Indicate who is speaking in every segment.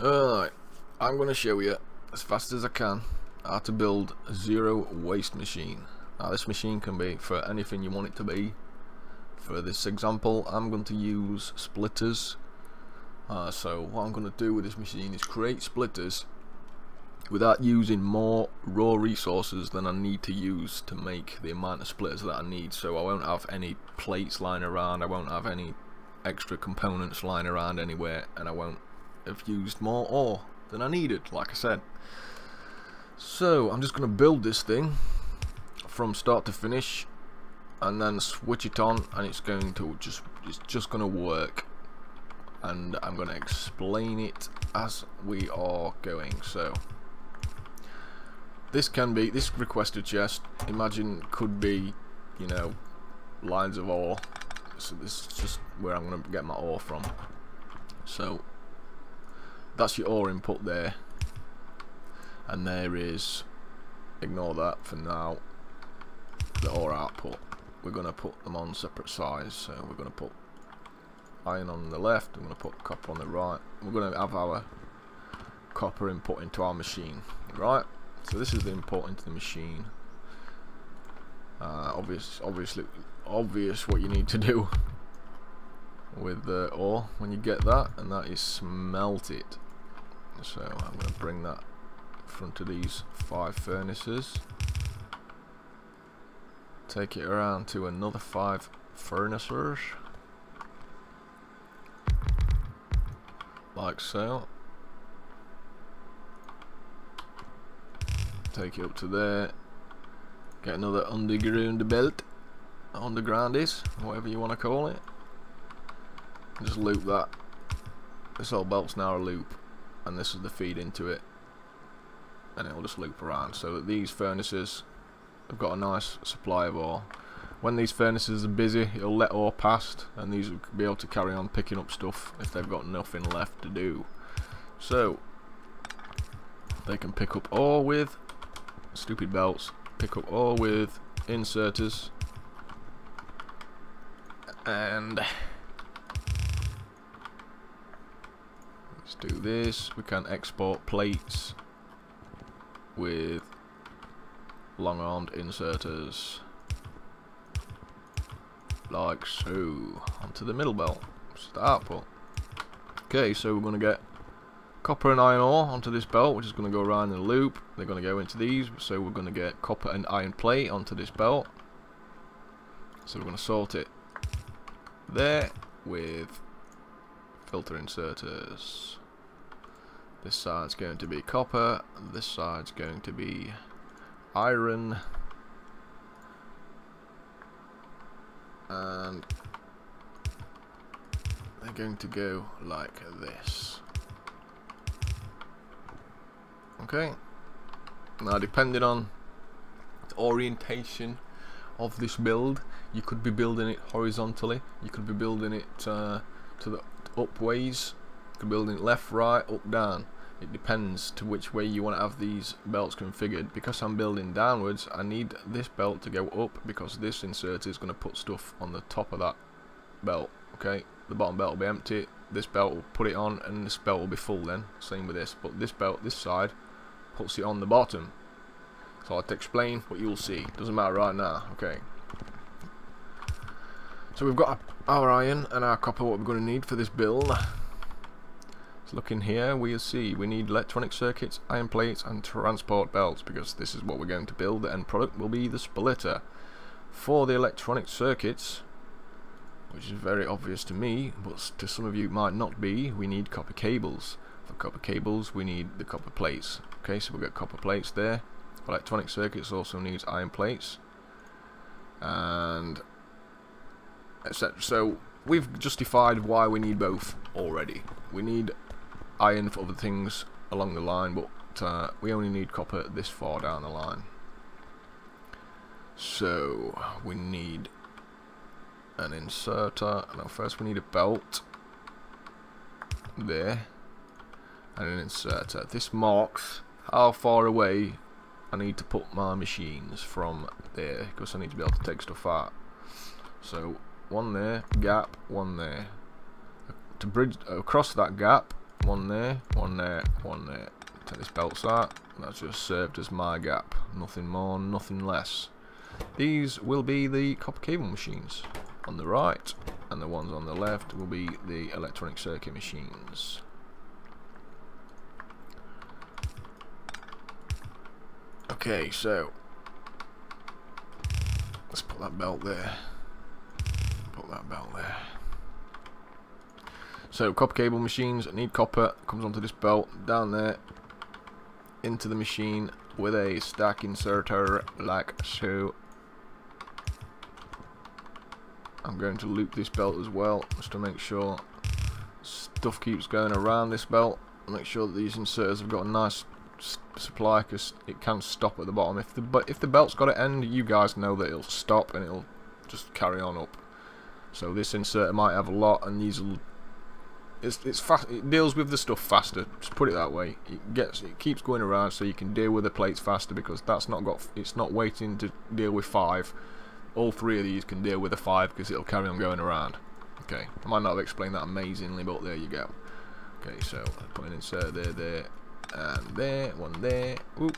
Speaker 1: Alright, I'm going to show you as fast as I can how to build a zero waste machine. Now this machine can be for anything you want it to be. For this example I'm going to use splitters. Uh, so what I'm going to do with this machine is create splitters without using more raw resources than I need to use to make the amount of splitters that I need. So I won't have any plates lying around, I won't have any extra components lying around anywhere and I won't have used more ore than I needed, like I said. So I'm just going to build this thing from start to finish and then switch it on and it's going to just it's just going to work. And I'm going to explain it as we are going so. This can be this requester chest imagine could be you know lines of ore. So this is just where I'm going to get my ore from. So that's your ore input there. And there is ignore that for now the ore output. We're going to put them on separate size so we're going to put iron on the left we're going to put copper on the right. We're going to have our copper input into our machine right? So this is the input into the machine. Uh, obvious obviously obvious what you need to do with the ore when you get that and that is smelt it so I'm going to bring that in front of these five furnaces. Take it around to another five furnaces like so. Take it up to there. Get another underground belt. Underground is whatever you want to call it. Just loop that. This whole belt's now a loop and this is the feed into it. And it'll just loop around. So that these furnaces have got a nice supply of ore. When these furnaces are busy it'll let ore past and these will be able to carry on picking up stuff if they've got nothing left to do. So they can pick up ore with stupid belts pick up ore with inserters and do this. We can export plates with long-armed inserters. Like so. Onto the middle belt. Start output okay so we're going to get copper and iron ore onto this belt which is going to go around in a loop. They're going to go into these so we're going to get copper and iron plate onto this belt. So we're going to sort it there with filter inserters this side's going to be copper, this side's going to be iron, and they're going to go like this. Okay, now depending on the orientation of this build, you could be building it horizontally, you could be building it uh, to the upways could build it left, right, up, down. It depends to which way you want to have these belts configured. Because I'm building downwards, I need this belt to go up because this insert is going to put stuff on the top of that belt. Okay, the bottom belt will be empty. This belt will put it on, and this belt will be full. Then same with this, but this belt, this side, puts it on the bottom. So I'll explain what you'll see. Doesn't matter right now. Okay. So we've got our iron and our copper. What we're going to need for this build. Looking here, we see we need electronic circuits, iron plates, and transport belts because this is what we're going to build. The end product will be the splitter. For the electronic circuits, which is very obvious to me, but to some of you might not be, we need copper cables. For copper cables, we need the copper plates. Okay, so we've got copper plates there. Electronic circuits also needs iron plates. And etc. So we've justified why we need both already. We need iron for other things along the line, but uh, we only need copper this far down the line. So we need an inserter. Now first we need a belt there and an inserter. This marks how far away I need to put my machines from there because I need to be able to take stuff out. So one there, gap, one there. To bridge across that gap one there, one there, one there. Take this belt. That's just served as my gap. Nothing more, nothing less. These will be the copper cable machines on the right, and the ones on the left will be the electronic circuit machines. Okay, so let's put that belt there. Put that belt there. So copper cable machines need copper comes onto this belt down there into the machine with a stack inserter like so. I'm going to loop this belt as well just to make sure stuff keeps going around this belt. Make sure that these inserters have got a nice supply because it can stop at the bottom. If the but if the belt's got to end, you guys know that it'll stop and it'll just carry on up. So this inserter might have a lot, and these will. It's it's fast. It deals with the stuff faster. Just put it that way. It gets it keeps going around, so you can deal with the plates faster because that's not got. It's not waiting to deal with five. All three of these can deal with a five because it'll carry on going around. Okay, I might not have explained that amazingly, but there you go. Okay, so put an insert there, there, and there, one there, Oop.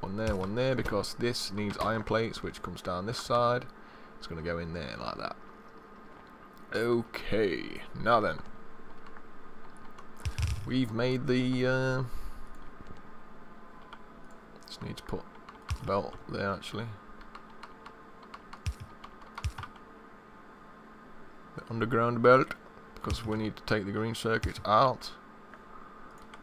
Speaker 1: one there, one there, because this needs iron plates, which comes down this side. It's going to go in there like that. Okay, now then. We've made the... Uh, just need to put belt there actually. The underground belt, because we need to take the green circuit out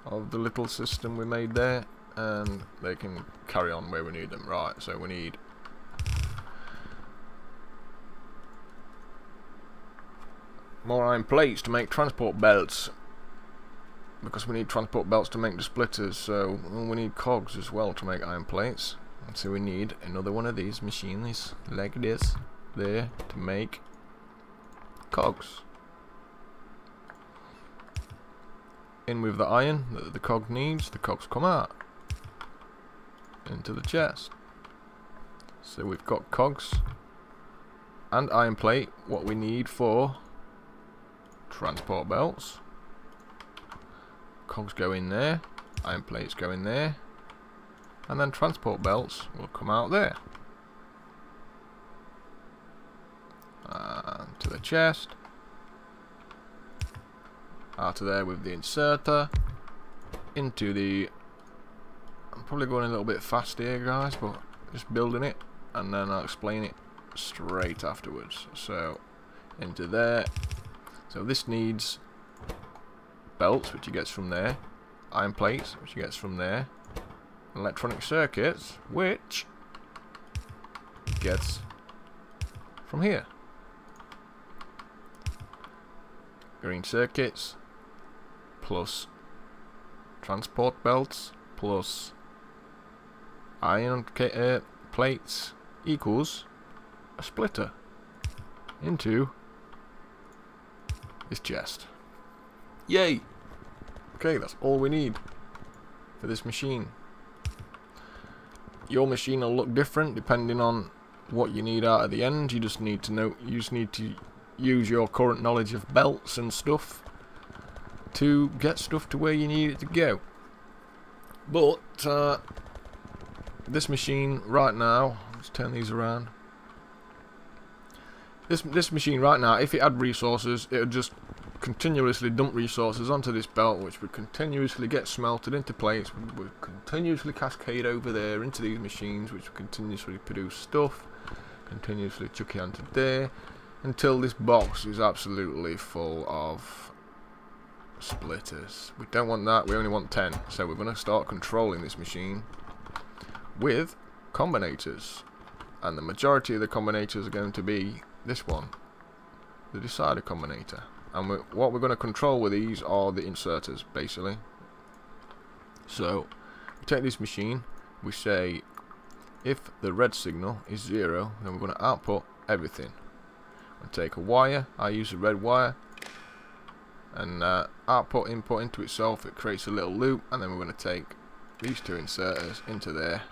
Speaker 1: of the little system we made there and they can carry on where we need them. Right, so we need more iron plates to make transport belts because we need transport belts to make the splitters so we need cogs as well to make iron plates so we need another one of these machines like this there to make cogs in with the iron that the cog needs, the cogs come out into the chest. So we've got cogs and iron plate, what we need for transport belts. Cogs go in there, iron plates go in there, and then transport belts will come out there. And to the chest. Out of there with the inserter. Into the I'm probably going a little bit fast here guys but just building it and then I'll explain it straight afterwards. So into there. So this needs belts which he gets from there. Iron plates which he gets from there. Electronic circuits which gets from here. Green circuits plus transport belts plus iron uh, plates equals a splitter into this chest. Yay! Okay, that's all we need for this machine. Your machine will look different depending on what you need out at the end. You just need to know. You just need to use your current knowledge of belts and stuff to get stuff to where you need it to go. But uh, this machine right now, let's turn these around. This this machine right now, if it had resources, it would just continuously dump resources onto this belt, which would continuously get smelted into plates, would, would continuously cascade over there into these machines, which would continuously produce stuff, continuously chuck it onto there, until this box is absolutely full of splitters. We don't want that, we only want 10. So we're going to start controlling this machine with combinators. And the majority of the combinators are going to be this one, the decider combinator. And we're, what we're going to control with these are the inserters, basically. So, we take this machine, we say, if the red signal is zero, then we're going to output everything. I take a wire, I use a red wire, and uh, output input into itself it creates a little loop and then we're going to take these two inserters into there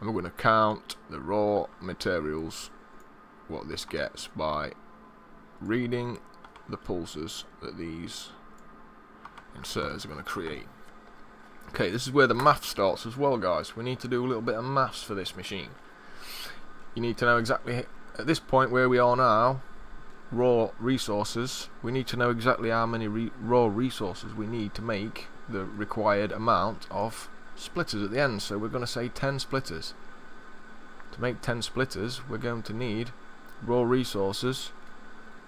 Speaker 1: and we're going to count the raw materials what this gets by reading the pulses that these inserters are going to create. Okay, this is where the math starts as well, guys. We need to do a little bit of maths for this machine. You need to know exactly, at this point where we are now, raw resources, we need to know exactly how many re raw resources we need to make the required amount of splitters at the end. So we're going to say 10 splitters. To make 10 splitters, we're going to need raw resources,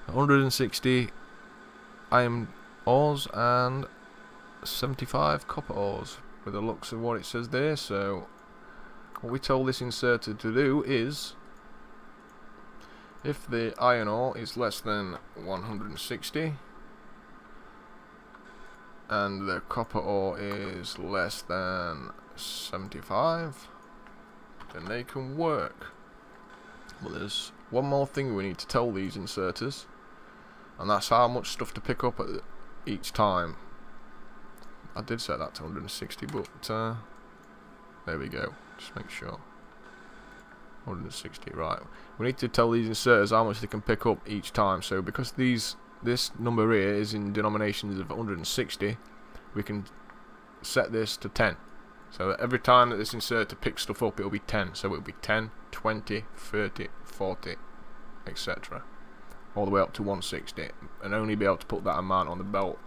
Speaker 1: 160 iron ores and 75 copper ores with the looks of what it says there. So what we told this inserter to do is if the iron ore is less than 160 and the copper ore is less than 75 then they can work. Well there's one more thing we need to tell these inserters and that's how much stuff to pick up at each time. I did set that to 160 but uh, there we go. Just make sure. 160 right. We need to tell these inserters how much they can pick up each time. So because these this number here is in denominations of 160 we can set this to 10 so every time that this inserter picks stuff up it'll be 10 so it'll be 10 20 30 40 etc all the way up to 160 and only be able to put that amount on the belt.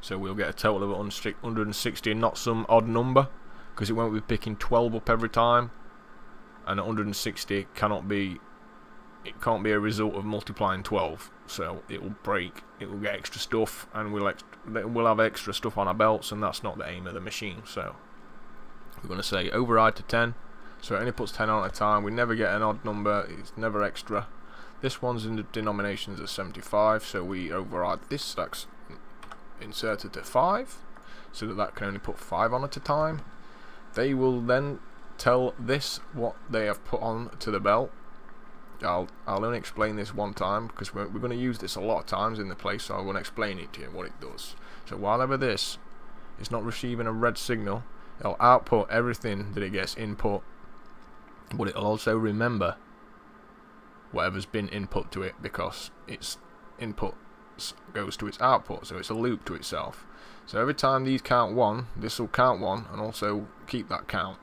Speaker 1: So we'll get a total of 160 and not some odd number because it won't be picking 12 up every time. And 160 cannot be it can't be a result of multiplying 12 so it will break it will get extra stuff and we'll we'll have extra stuff on our belts and that's not the aim of the machine so. We're going to say override to 10 so it only puts 10 on at a time we never get an odd number it's never extra this one's in the denominations of 75 so we override this stacks inserted to 5 so that that can only put 5 on at a time. They will then tell this what they have put on to the belt. I'll, I'll only explain this one time because we're, we're going to use this a lot of times in the place so I'm going to explain it to you what it does. So while ever this is not receiving a red signal it'll output everything that it gets input. But it'll also remember whatever's been input to it because its input goes to its output so it's a loop to itself. So every time these count one this will count one and also keep that count.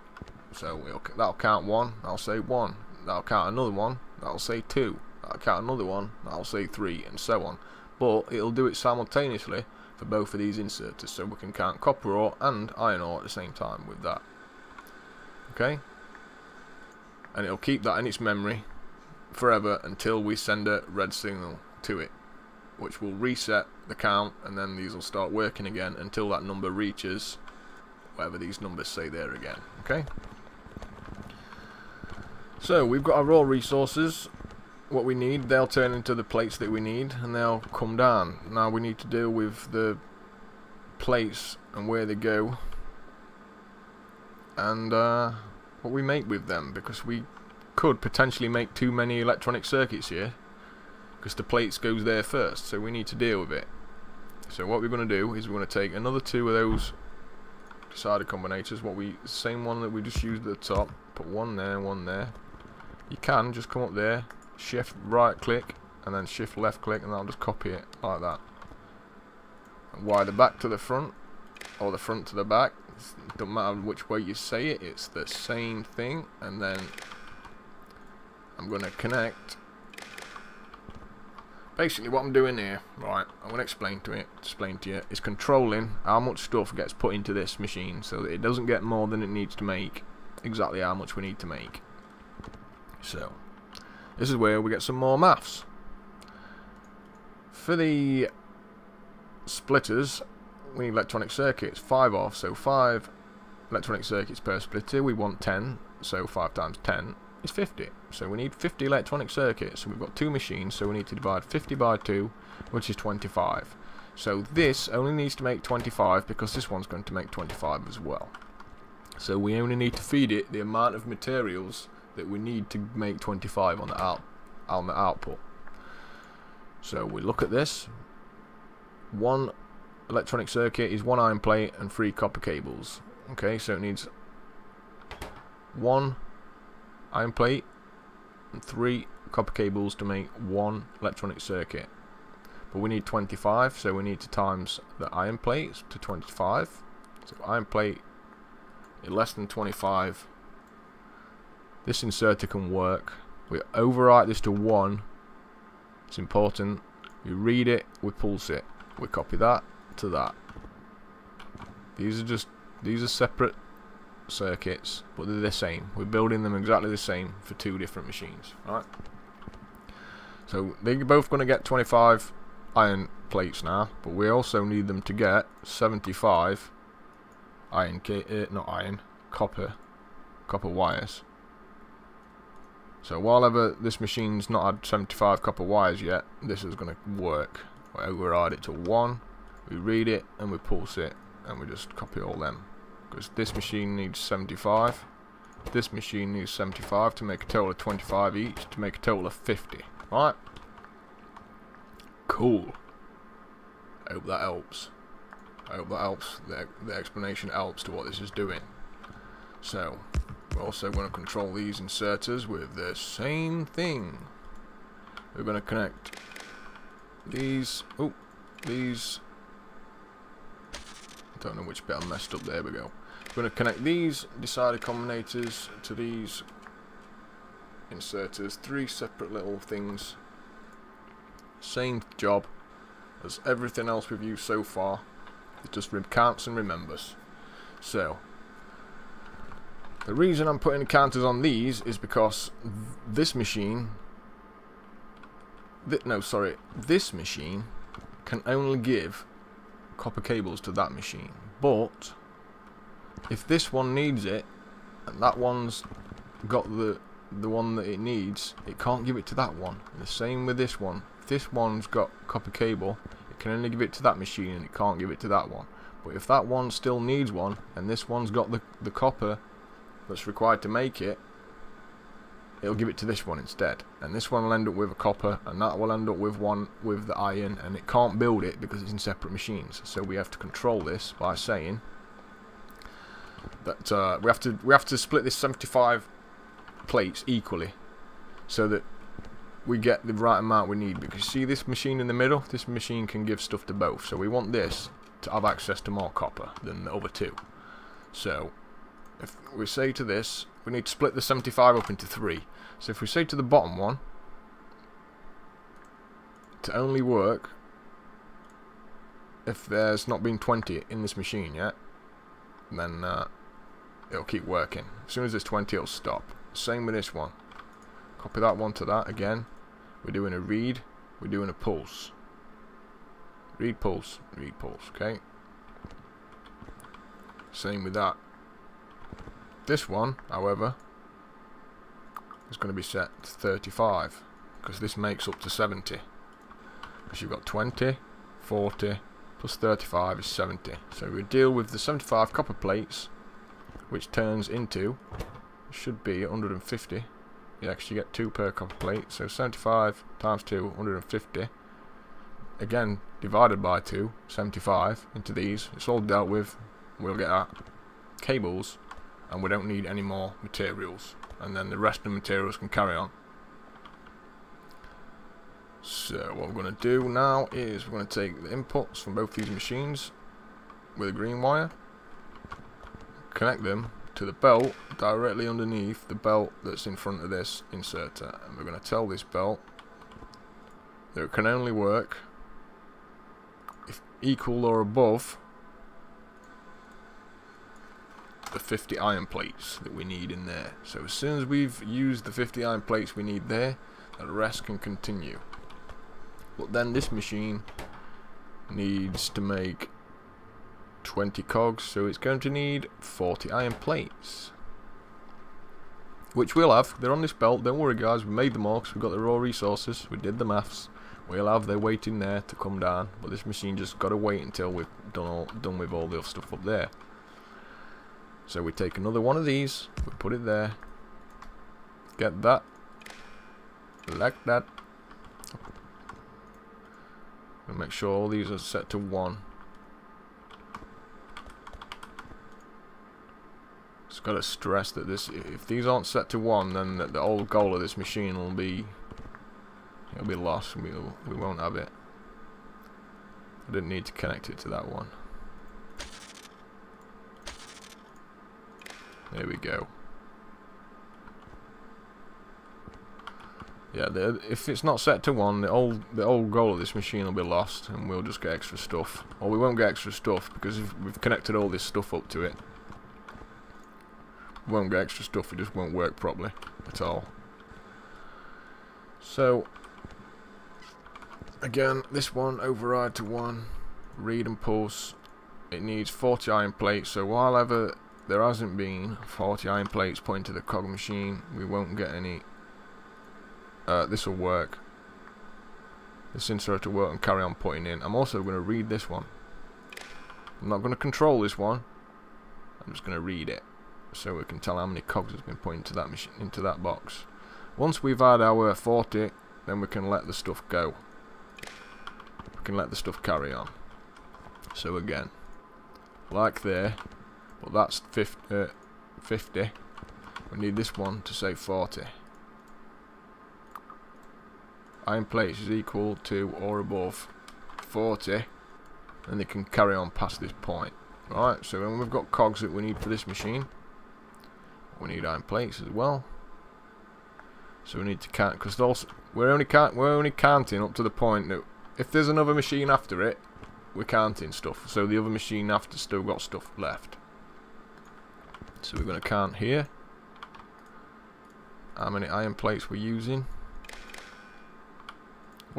Speaker 1: So that'll count one I'll say one that'll count another one that'll say two that'll count another one that'll say three and so on. But it'll do it simultaneously for both of these inserters so we can count copper ore and iron ore at the same time with that. Okay? And it'll keep that in its memory forever until we send a red signal to it which will reset the count and then these will start working again until that number reaches whatever these numbers say there again okay? So we've got our raw resources. What we need they'll turn into the plates that we need and they'll come down. Now we need to deal with the plates and where they go and uh, what we make with them because we could potentially make too many electronic circuits here because the plates goes there first so we need to deal with it. So what we're going to do is we're going to take another two of those decider combinators what we same one that we just used at the top put one there one there. You can just come up there shift right click and then shift left click and I'll just copy it like that. And wire the back to the front or the front to the back. It doesn't matter which way you say it it's the same thing and then I'm going to connect. Basically what I'm doing here right I'm going to explain to it explain to you is controlling how much stuff gets put into this machine so that it doesn't get more than it needs to make exactly how much we need to make. So this is where we get some more maths. For the splitters we need electronic circuits 5 off so 5 electronic circuits per splitter we want 10 so 5 times 10 is 50. So we need 50 electronic circuits. So we've got two machines, so we need to divide 50 by 2, which is 25. So this only needs to make 25 because this one's going to make 25 as well. So we only need to feed it the amount of materials that we need to make 25 on the out on the output. So we look at this. One electronic circuit is one iron plate and three copper cables. Okay, so it needs one iron plate and three copper cables to make one electronic circuit. but we need 25 so we need to times the iron plates to 25 so iron plate less than 25 this inserter can work. We overwrite this to 1 it's important. We read it we pulse it. We copy that to that. These are just these are separate circuits but they're the same. We're building them exactly the same for two different machines right so they're both going to get 25 iron plates now but we also need them to get 75 iron uh, not iron copper copper wires. So while ever this machine's not had 75 copper wires yet this is going to work. We override it to 1 we read it and we pulse it and we just copy all them because this machine needs 75 this machine needs 75 to make a total of 25 each to make a total of 50 right? Cool. I hope that helps. I hope that helps. The, the explanation helps to what this is doing. So we're also going to control these inserters with the same thing. We're going to connect these oh these. Don't know which bit I messed up. There we go going to connect these decider combinators to these inserters. Three separate little things. Same job as everything else we've used so far. It just counts and remembers. So the reason I'm putting counters on these is because th this machine th no sorry this machine can only give copper cables to that machine. But if this one needs it and that one's got the the one that it needs it can't give it to that one. And the same with this one. If this one's got copper cable it can only give it to that machine and it can't give it to that one. But if that one still needs one and this one's got the, the copper that's required to make it it'll give it to this one instead. And this one will end up with a copper and that will end up with one with the iron and it can't build it because it's in separate machines. So we have to control this by saying that uh, we have to we have to split this 75 plates equally so that we get the right amount we need. Because see this machine in the middle? This machine can give stuff to both. So we want this to have access to more copper than the other two. So if we say to this, we need to split the 75 up into three. So if we say to the bottom one, to only work if there's not been 20 in this machine yet, then uh, it'll keep working. As soon as it's 20, it'll stop. Same with this one. Copy that one to that again. We're doing a read, we're doing a pulse. Read pulse, read pulse, okay? Same with that. This one, however, is going to be set to 35 because this makes up to 70 because you've got 20, 40 plus 35 is 70 so we deal with the 75 copper plates which turns into should be 150 You actually get 2 per copper plate. So 75 times 2 150 again divided by 2 75 into these. It's all dealt with. We'll get our cables and we don't need any more materials. And then the rest of the materials can carry on so what we're going to do now is we're going to take the inputs from both these machines with a green wire connect them to the belt directly underneath the belt that's in front of this inserter and we're going to tell this belt that it can only work if equal or above the 50 iron plates that we need in there. So as soon as we've used the 50 iron plates we need there, the rest can continue. But then this machine needs to make 20 cogs, so it's going to need 40 iron plates. Which we'll have. They're on this belt. Don't worry guys, we made all because we've got the raw resources. We did the maths. We'll have their weight in there to come down. But this machine just got to wait until we've done all done with all the stuff up there. So we take another one of these, we put it there, get that, like that, and make sure all these are set to 1. Just got to stress that this, if these aren't set to 1, then the, the whole goal of this machine will be, it'll be lost, we'll, we won't have it. I didn't need to connect it to that one. There we go. Yeah, the, if it's not set to one, the old the whole goal of this machine will be lost, and we'll just get extra stuff. Or we won't get extra stuff because we've connected all this stuff up to it. We won't get extra stuff. It just won't work properly at all. So again, this one override to one, read and pulse. It needs 40 iron plates. So while ever there hasn't been 40 iron plates put into the cog machine, we won't get any uh, this will work. This insert will work and carry on putting in. I'm also going to read this one. I'm not going to control this one. I'm just going to read it so we can tell how many cogs has been put into that machine, into that box. Once we've had our 40, then we can let the stuff go. We can let the stuff carry on. So again, like there, but that's 50, uh, 50. We need this one to say 40 iron plates is equal to or above 40 and they can carry on past this point. Right so when we've got cogs that we need for this machine we need iron plates as well. So we need to count because also we're only count we're only counting up to the point that if there's another machine after it we're counting stuff. So the other machine after still got stuff left. So we're going to count here how many iron plates we're using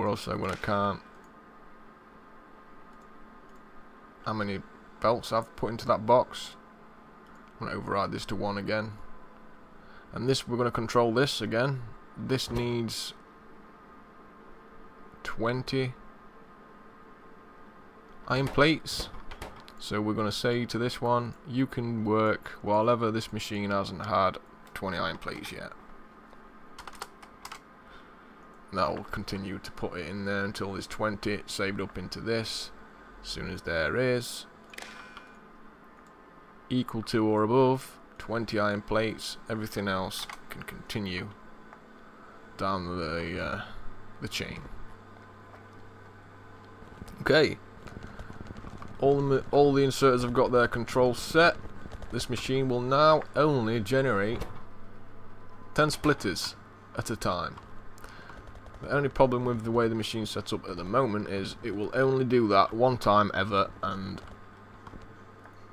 Speaker 1: what else I going to count? How many belts I've put into that box. I'm going to override this to 1 again. And this, we're going to control this again. This needs 20 iron plates. So we're going to say to this one, you can work while ever this machine hasn't had 20 iron plates yet that will continue to put it in there until there's 20 saved up into this as soon as there is. Equal to or above 20 iron plates everything else can continue down the uh, the chain. Okay. All the all the inserters have got their control set. This machine will now only generate 10 splitters at a time the only problem with the way the machine's set up at the moment is it will only do that one time ever and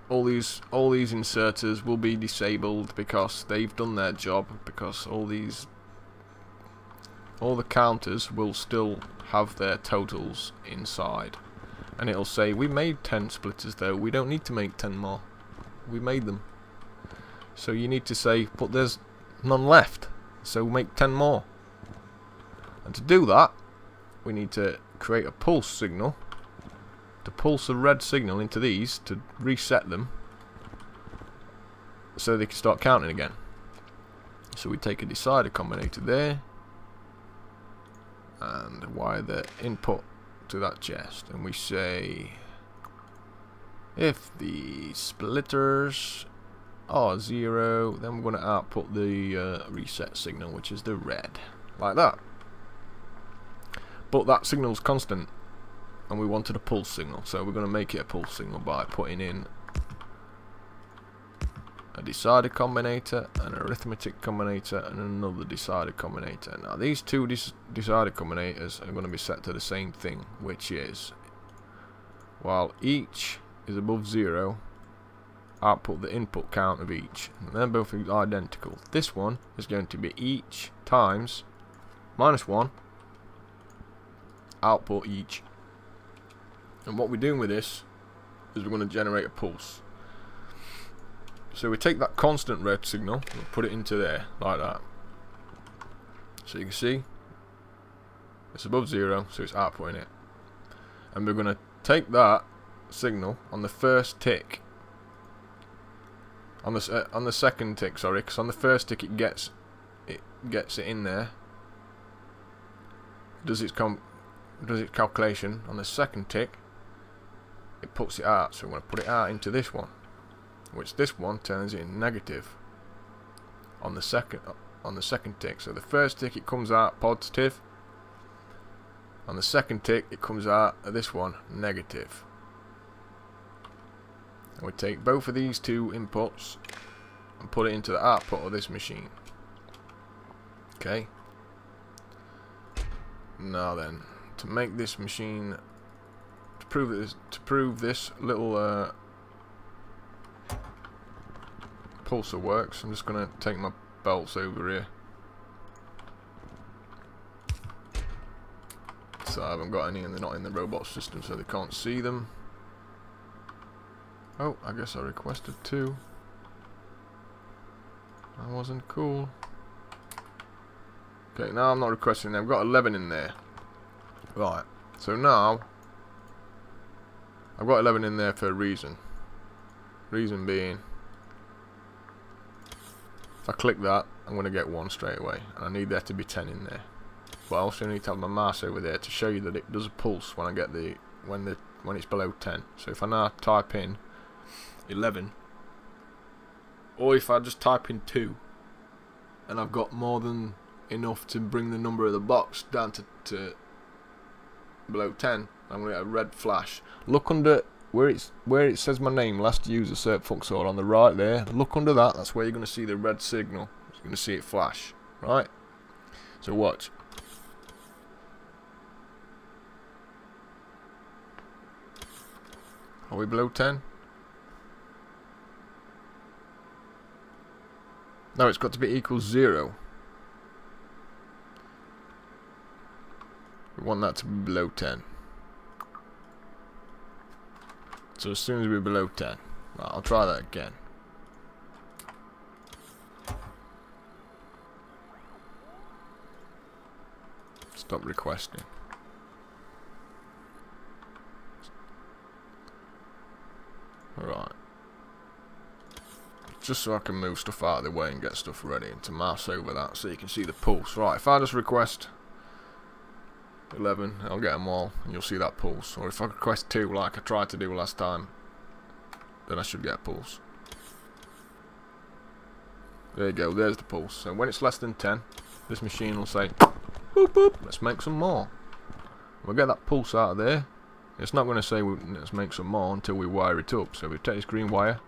Speaker 1: all these all these inserters will be disabled because they've done their job because all these all the counters will still have their totals inside. And it'll say we made 10 splitters though. We don't need to make 10 more. We made them. So you need to say but there's none left. So make 10 more and to do that, we need to create a pulse signal. To pulse a red signal into these to reset them. So they can start counting again. So we take a decider combinator there. And wire the input to that chest. And we say if the splitters are zero then we're going to output the uh, reset signal which is the red. Like that but that signal's constant and we wanted a pulse signal so we're going to make it a pulse signal by putting in a decider combinator, an arithmetic combinator and another decider combinator. Now these two decider combinators are going to be set to the same thing which is while each is above zero output the input count of each and they're both identical. This one is going to be each times minus 1 output each. And what we're doing with this is we're going to generate a pulse. So we take that constant red signal and put it into there, like that. So you can see, it's above zero, so it's outputting it. And we're going to take that signal on the first tick, on the uh, on the second tick, sorry, because on the first tick it gets it gets it in there, does its com does its calculation on the second tick it puts it out so I'm going to put it out into this one which this one turns in negative on the second on the second tick so the first tick it comes out positive On the second tick, it comes out this one, negative. And we take both of these two inputs and put it into the output of this machine. Okay. Now then, to make this machine, to prove this, to prove this little uh, pulsar works, I'm just gonna take my belts over here. So I haven't got any and they're not in the robot system so they can't see them. Oh, I guess I requested two. That wasn't cool. Okay, now I'm not requesting them. I've got 11 in there. Right, so now I've got 11 in there for a reason. Reason being, if I click that, I'm going to get one straight away. And I need there to be 10 in there. But I also need to have my mouse over there to show you that it does a pulse when I get the when the when it's below 10. So if I now type in 11 or if I just type in 2 and I've got more than enough to bring the number of the box down to, to below 10 I'm going to get a red flash. Look under where it's where it says my name last user cert fuxor on the right there. Look under that that's where you're going to see the red signal. You're going to see it flash right? So watch. Are we below 10 No, it's got to be equal zero. We want that to be below 10. So as soon as we're below 10, right, I'll try that again. Stop requesting. Alright just so I can move stuff out of the way and get stuff ready and to mouse over that so you can see the pulse. Right, if I just request 11, I'll get them all and you'll see that pulse. Or if I request 2 like I tried to do last time, then I should get a pulse. There you go, there's the pulse. So when it's less than 10, this machine will say, boop boop, let's make some more. We'll get that pulse out of there. It's not going to say let's make some more until we wire it up. So we take this green wire,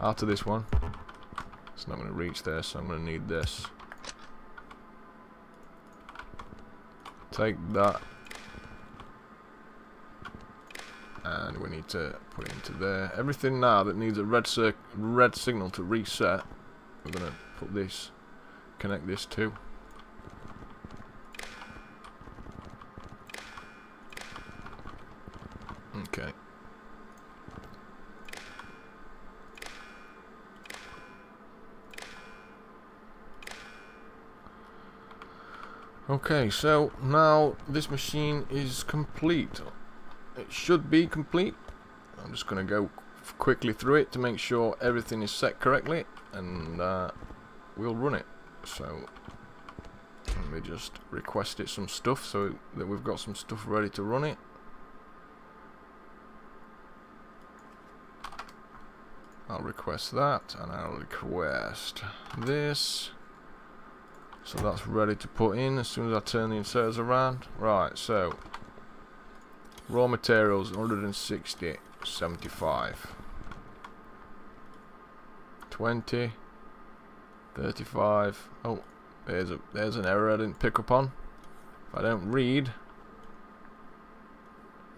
Speaker 1: out of this one. It's not going to reach there, so I'm going to need this. Take that. And we need to put it into there. Everything now that needs a red, red signal to reset, we're going to put this, connect this to. Okay, so now this machine is complete. It should be complete. I'm just going to go quickly through it to make sure everything is set correctly and uh, we'll run it. So let me just request it some stuff so that we've got some stuff ready to run it. I'll request that and I'll request this. So that's ready to put in as soon as I turn the inserters around. Right, so raw materials 160, 75, 20, 35. Oh, there's a there's an error I didn't pick up on. If I don't read,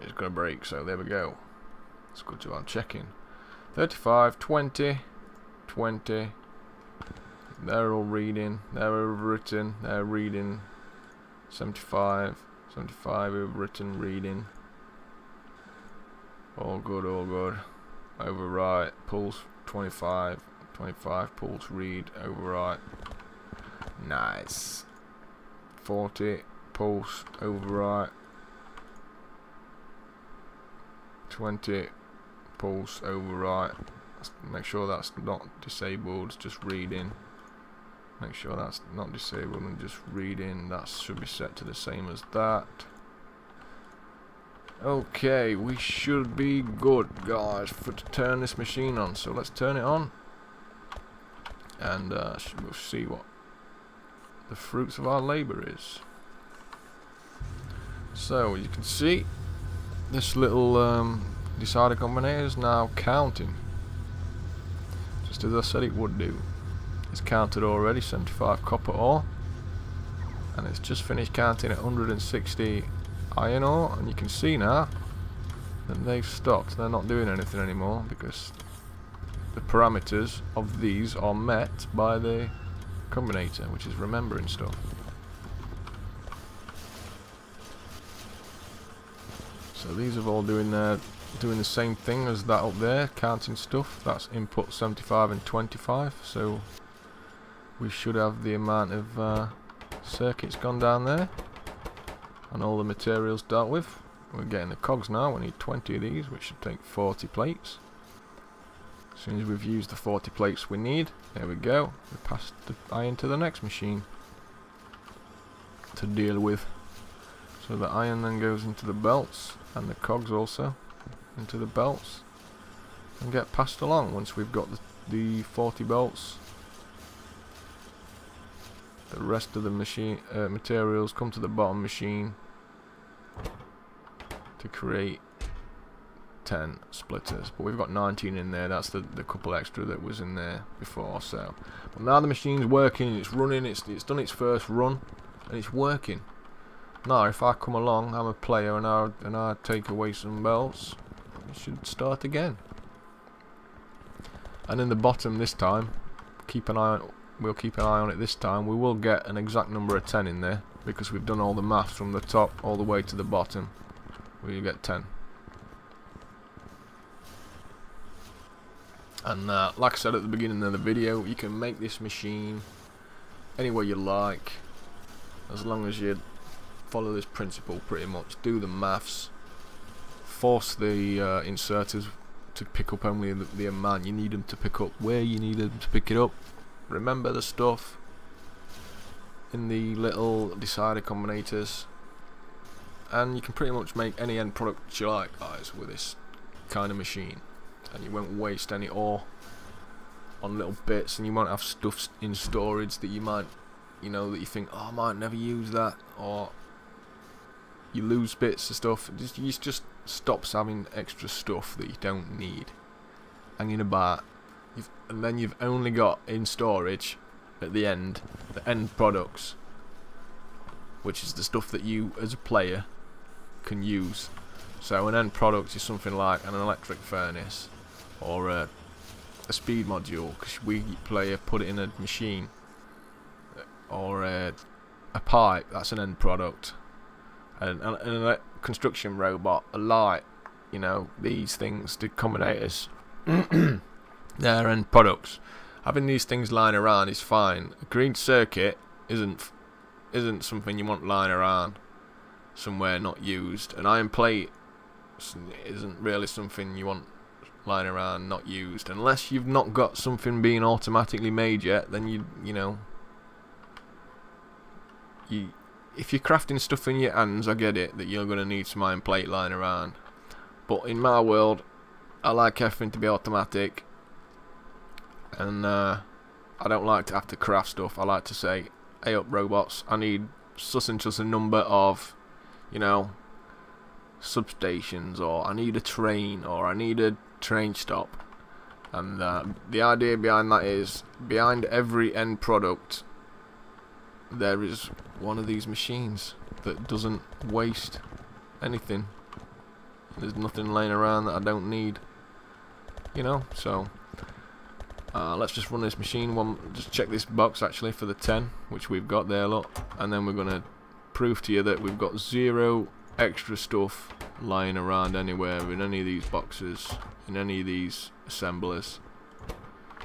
Speaker 1: it's gonna break. So there we go. It's good to I'm checking. 35, 20, 20, they're all reading. They're overwritten. They're reading. 75. 75 overwritten. Reading. All good, all good. Overwrite. Pulse 25. 25. Pulse read. Overwrite. Nice. 40. Pulse. Overwrite. 20. Pulse. Overwrite. Make sure that's not disabled. it's Just reading. Make sure that's not disabled and just read in. That should be set to the same as that. Okay, we should be good, guys, for to turn this machine on. So let's turn it on. And uh, we'll see what the fruits of our labour is. So you can see this little um, decider combinator is now counting just as I said it would do it's counted already 75 copper ore. And it's just finished counting at 160 iron ore. And you can see now that they've stopped. They're not doing anything anymore because the parameters of these are met by the combinator which is remembering stuff. So these are all doing their doing the same thing as that up there counting stuff. That's input 75 and 25 so we should have the amount of uh, circuits gone down there and all the materials dealt with. We're getting the cogs now we need 20 of these which should take 40 plates. As soon as we've used the 40 plates we need there we go. We pass the iron to the next machine to deal with. So the iron then goes into the belts and the cogs also into the belts and get passed along once we've got the, the 40 belts the rest of the machine uh, materials come to the bottom machine to create 10 splitters. But we've got 19 in there. That's the, the couple extra that was in there before so. But now the machine's working it's running it's, it's done its first run and it's working. Now if I come along I'm a player and I, and I take away some belts it should start again. And in the bottom this time keep an eye on we'll keep an eye on it this time. We will get an exact number of 10 in there because we've done all the maths from the top all the way to the bottom. We get 10 and uh, like I said at the beginning of the video you can make this machine any way you like as long as you follow this principle pretty much. Do the maths force the uh, inserters to pick up only the, the amount you need them to pick up where you need them to pick it up remember the stuff in the little decider combinators. And you can pretty much make any end product you like guys with this kind of machine. And you won't waste any ore on little bits and you won't have stuff in storage that you might you know that you think oh I might never use that or you lose bits of stuff. Just you just stops having extra stuff that you don't need. Hanging about you've, and then you've only got in storage at the end the end products which is the stuff that you as a player can use. So an end product is something like an electric furnace or a, a speed module because we player put it in a machine or a, a pipe that's an end product. An, an, an construction robot, a light, you know, these things, to accommodate combinators, their end products. Having these things lying around is fine. A green circuit isn't isn't something you want lying around somewhere not used. An iron plate isn't really something you want lying around not used unless you've not got something being automatically made yet then you you know you if you're crafting stuff in your hands, I get it, that you're going to need some iron plate lying around. But in my world, I like everything to be automatic. And uh, I don't like to have to craft stuff. I like to say, hey up robots, I need such and such a number of, you know, substations, or I need a train, or I need a train stop. And uh, the idea behind that is, behind every end product, there is one of these machines that doesn't waste anything. There's nothing laying around that I don't need. You know, so uh, let's just run this machine. One, just check this box actually for the 10, which we've got there, look, and then we're gonna prove to you that we've got zero extra stuff lying around anywhere in any of these boxes, in any of these assemblers.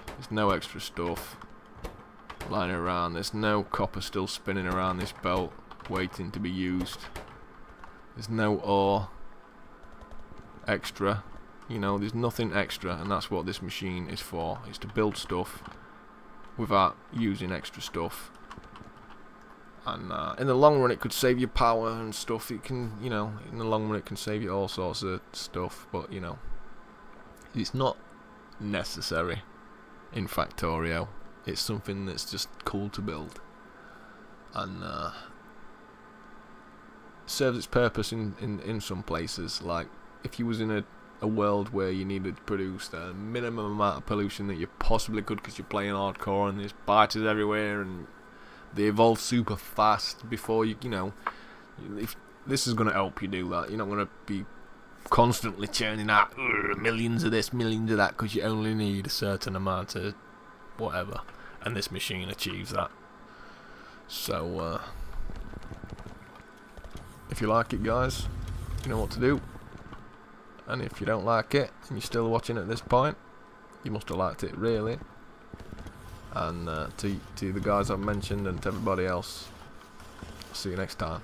Speaker 1: There's no extra stuff lying around. There's no copper still spinning around this belt waiting to be used. There's no ore extra. You know, there's nothing extra and that's what this machine is for. It's to build stuff without using extra stuff. And uh, in the long run it could save you power and stuff. It can, you know, in the long run it can save you all sorts of stuff. But, you know, it's not necessary in Factorio it's something that's just cool to build and uh, serves its purpose in, in, in some places. Like if you was in a, a world where you needed to produce the minimum amount of pollution that you possibly could because you're playing hardcore and there's biters everywhere and they evolve super fast before you, you know, if this is going to help you do that. You're not going to be constantly churning out millions of this, millions of that because you only need a certain amount of whatever. And this machine achieves that. So, uh, if you like it, guys, you know what to do. And if you don't like it, and you're still watching at this point, you must have liked it, really. And uh, to, to the guys I've mentioned and to everybody else, see you next time.